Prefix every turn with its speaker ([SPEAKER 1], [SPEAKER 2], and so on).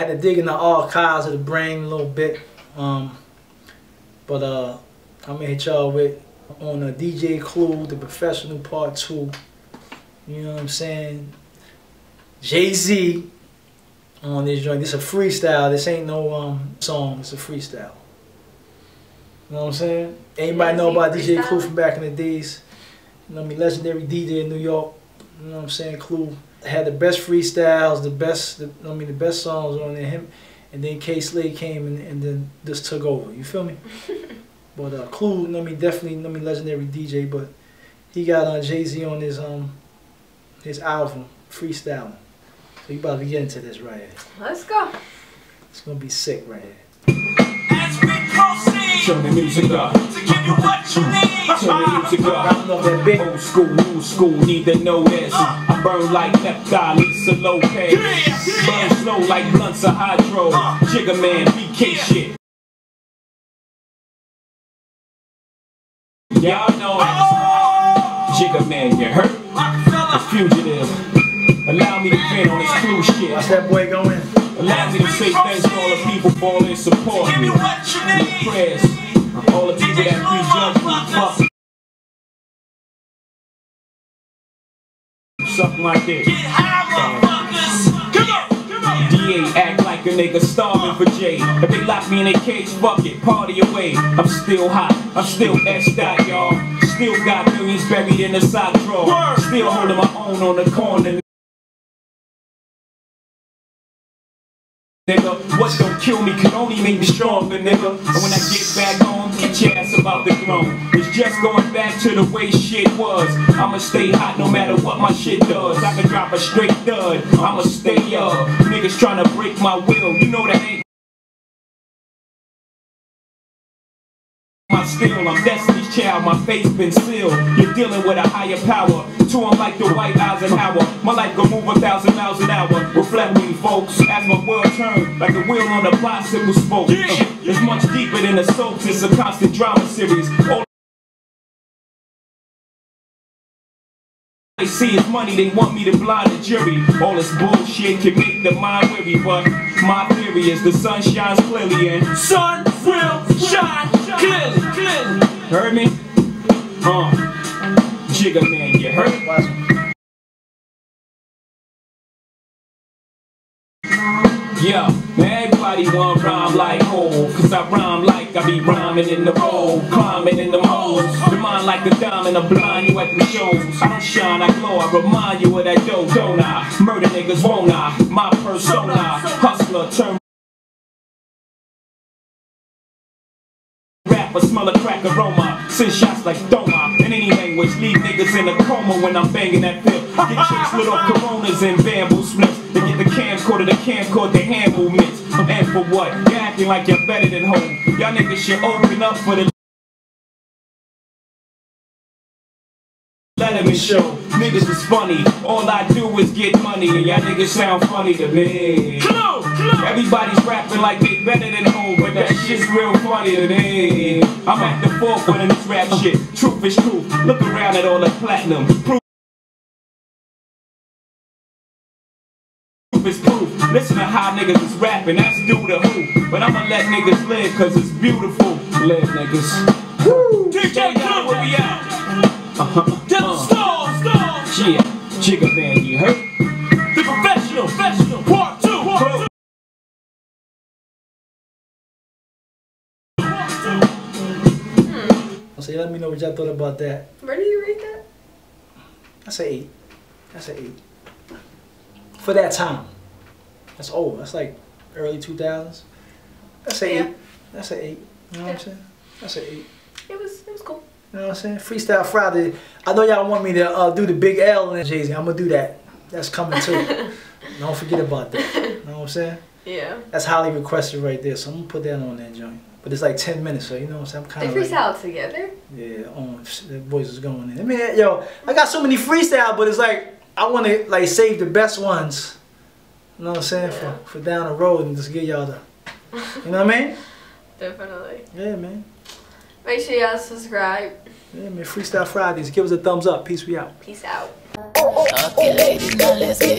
[SPEAKER 1] had to dig in the archives of the brain a little bit. Um, but uh, I'm gonna hit y'all with on a DJ Clue, the professional part two. You know what I'm saying? Jay Z on this joint. This is a freestyle. This ain't no um song. It's a freestyle. You know what I'm saying? Anybody know about DJ Clue from back in the days? You know what I mean? Legendary DJ in New York. You know what I'm saying? Clue had the best freestyles, the best, the, I mean, the best songs on there. Him, and then Kay Slay came and, and then just took over. You feel me? but uh, Clue, you know I mean, definitely, you know what I mean, legendary DJ. But he got uh, Jay Z on his um his album freestyling. So you about to get into this right here.
[SPEAKER 2] Let's go.
[SPEAKER 1] It's gonna be sick right here.
[SPEAKER 3] As we proceed
[SPEAKER 4] Turn the music up.
[SPEAKER 3] To give you what you need.
[SPEAKER 4] Turn the uh, music
[SPEAKER 1] I
[SPEAKER 4] up.
[SPEAKER 1] don't that big.
[SPEAKER 4] Old school, new school, need to know this. Uh. I burn like Neptune, Lisa Lopes. Burn slow like blunts of hydro. Uh. Jigga man, BK shit. Y'all know it. Oh! Jigga man, you hurt? The fugitive. Allow me to vent on this clue shit.
[SPEAKER 1] Watch that boy go in.
[SPEAKER 4] Allow me to say thanks to all the people for all their support.
[SPEAKER 3] give you what you need.
[SPEAKER 4] Prayers. All the people that prejudge fuck. Something like this.
[SPEAKER 3] Get high. Come on, come on.
[SPEAKER 4] DA act like a nigga starving for J. If they lock me in a cage, fuck it, party away. I'm still hot, I'm still S dot, y'all. Still got millions buried in the sock drawer. Still holding my own on the corner. Nigga, what don't kill me can only make me stronger, nigga. And when I get back home, get your ass about the throne. It's just going back to the way shit was. I'ma stay hot no matter what my shit does. I can drop a straight dud, I'ma stay up. Niggas trying to break my will. You know that ain't my steel. I'm Destiny's child, my face been sealed. You're dealing with a higher power. To 'em like the white Eisenhower. My life gon' move a thousand miles an hour. Reflect me, folks. As my world turn, like the wheel on a bicycle spoke.
[SPEAKER 3] Yeah,
[SPEAKER 4] Uh, It's much deeper than the soaps. It's a constant drama series. All they see is money, they want me to blind the jury. All this bullshit can make the mind weary, but my theory is the sun shines clearly and
[SPEAKER 3] Sun
[SPEAKER 4] Heard me? Uh, Jigga man, you heard?
[SPEAKER 1] Him.
[SPEAKER 4] Yeah, everybody want rhyme like Hov Cause I rhyme like I be rhyming in the road Climbing in the holes Remind like a diamond, I blind you at the shows I don't shine, I glow, I remind you of that dough, don't I? Murder niggas, won't I? My persona Hustler, turn rapper, smell a crack aroma. Send shots like Doma. In any language, leave niggas in a coma when I'm banging that pill. Get chicks lit off coronas and bamboo slips. They get the camcorder, the camcorder, the hand movements. And for what? You're acting like you're better than home. Y'all niggas should open up for the Letterman show. Niggas is funny. All I do is get money. And y'all niggas sound funny to me.
[SPEAKER 3] Come on, come on.
[SPEAKER 4] Everybody's rapping like they better than home, but that shit's real funny to me. I'm at the forefront in this rap shit. Truth is truth. Look around at all the platinum. Proof is proof. Listen to how niggas is rapping. That's due to who. But I'ma let niggas live, cause it's beautiful. Live, niggas. Woo!
[SPEAKER 3] DJ
[SPEAKER 4] where we at. Uh-huh.
[SPEAKER 3] Get the
[SPEAKER 4] Uh,
[SPEAKER 3] stars, stars.
[SPEAKER 4] yeah. Jigga man,
[SPEAKER 1] Let me know what y'all thought about that.
[SPEAKER 2] Where do you rate that?
[SPEAKER 1] That's an eight. That's an eight. For that time. That's old. That's like early 2000s. That's an
[SPEAKER 2] Yeah.
[SPEAKER 1] eight. That's an eight. You know what I'm saying? That's an eight.
[SPEAKER 2] It was it was cool.
[SPEAKER 1] You know what I'm saying? Freestyle Friday. I know y'all want me to uh, do the big L and Jay Z. I'm gonna do that. That's coming too. Don't forget about that. You know what I'm saying?
[SPEAKER 2] Yeah.
[SPEAKER 1] That's highly requested right there. So I'm gonna put that on that joint. But it's like 10 minutes, so you know what I'm saying? I'm
[SPEAKER 2] They
[SPEAKER 1] kind of like,
[SPEAKER 2] freestyle together.
[SPEAKER 1] yeah, on the boys is going in. I mean, yo, I got so many freestyle, but it's like I want to like save the best ones. You know what I'm saying?
[SPEAKER 2] Yeah.
[SPEAKER 1] For for down the road and just give y'all the. You know what I mean?
[SPEAKER 2] Definitely.
[SPEAKER 1] Yeah, man.
[SPEAKER 2] Make sure y'all subscribe.
[SPEAKER 1] Yeah, man. Freestyle Fridays. Give us a thumbs up. Peace. We out.
[SPEAKER 2] Peace out.
[SPEAKER 5] Okay, ladies, now let's get information. I slay. Okay, ladies, now let's get